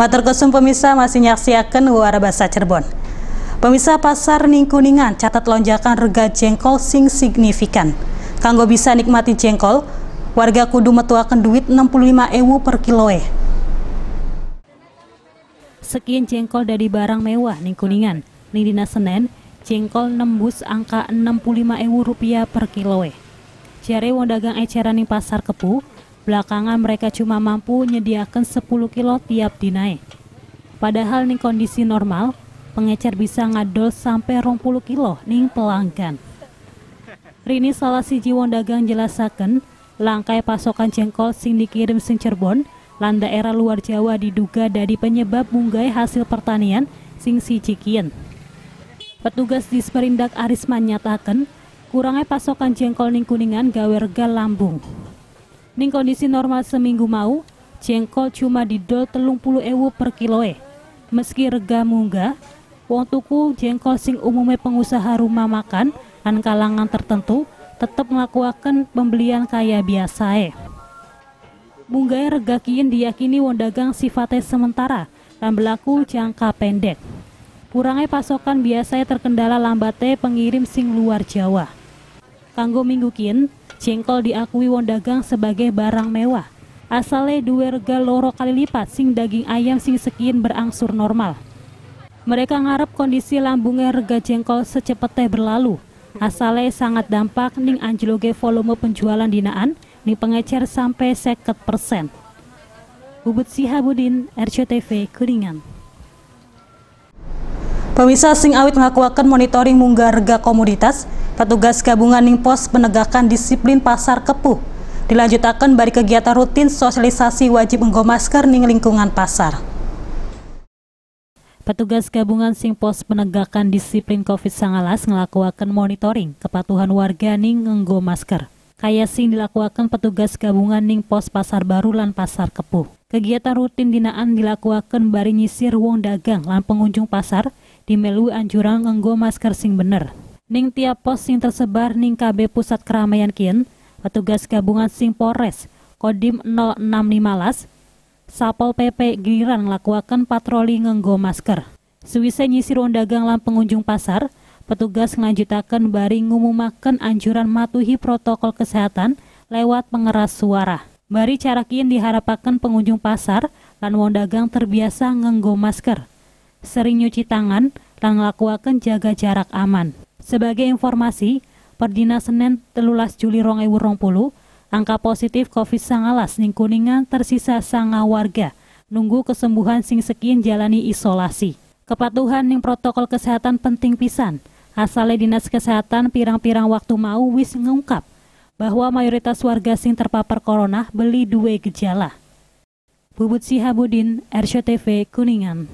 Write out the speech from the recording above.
Matur kesum pemirsa masih nyaksiakan Wara Basa Cirebon. Pemirsa pasar Ning Kuningan catat lonjakan rega jengkol sing signifikan. Kanggo bisa nikmati jengkol, warga kudu metuakan duit 65 ewu per kiloe. Sekian jengkol dari barang mewah Ning Kuningan. Ning Dina Senen, jengkol nembus angka 65 ewu rupiah per kiloe. Jare wong dagang eceran ning pasar kepu, Belakangan mereka cuma mampu menyediakan 10 kilo tiap dinai. Padahal nih kondisi normal, pengecer bisa ngadol sampai 20 kilo ning pelanggan. Rini salah si jiwon dagang jelasaken, langkai pasokan jengkol sing dikirim sing Cirebon lan daerah luar Jawa diduga dari penyebab munggai hasil pertanian sing si cikien. Petugas di Sperindak Arisman nyatakan, kurangnya pasokan jengkol ning kuningan gawe rega lambung. Ning kondisi normal seminggu mau, jengkol cuma didol telung puluh ewu per kiloe. Meski rega munggah, wong tuku jengkol sing umumnya pengusaha rumah makan dan kalangan tertentu tetap melakukan pembelian kaya biasa. Munggah rega kian diyakini wong dagang sifatnya sementara dan berlaku jangka pendek. Kurangnya pasokan biasanya terkendala lambatnya pengirim sing luar Jawa. Kanggo minggu kian, Jengkol diakui wong dagang sebagai barang mewah. Asalnya dua rega loro kali lipat sing daging ayam sing sekian berangsur normal. Mereka ngarep kondisi lambungnya rega jengkol secepetnya berlalu. Asalnya sangat dampak ning anjloge volume penjualan dinaan ning pengecer sampai seket persen. Bubut Sihabudin, RCTV, Kuningan. Pemirsa sing awit monitoring munggah rega komoditas, petugas gabungan ning pos penegakan disiplin pasar kepuh. Dilanjutakan bari kegiatan rutin sosialisasi wajib nggo masker ning lingkungan pasar. Petugas gabungan sing pos penegakan disiplin COVID-19 ngelakuakan monitoring kepatuhan warga ning nggo masker. Kaya sing dilakukan petugas gabungan ning pos pasar baru lan pasar kepuh. Kegiatan rutin dinaan dilakukan bari nyisir wong dagang lan pengunjung pasar di melu anjuran nggo masker sing bener. Ning tiap pos sing tersebar ning KB Pusat Keramaian Kien, petugas gabungan sing Polres Kodim 0615 Sapol PP Giliran ngelakukan patroli ngenggo masker. Suwise nyisir dagang lan pengunjung pasar, petugas ngelanjutakan bari ngumumaken anjuran matuhi protokol kesehatan lewat pengeras suara. Bari cara kien diharapkan pengunjung pasar lan wong dagang terbiasa ngenggo masker. Sering nyuci tangan dan ngelakukan jaga jarak aman. Sebagai informasi, Perdina Senin telulas Juli rong ewu rong angka positif COVID-19 ning Kuningan tersisa sanga warga, nunggu kesembuhan sing sekian jalani isolasi. Kepatuhan ning protokol kesehatan penting pisan. Asalnya Dinas Kesehatan pirang-pirang waktu mau wis ngungkap bahwa mayoritas warga sing terpapar corona beli dua gejala. Bubut Sihabudin, RCTV Kuningan.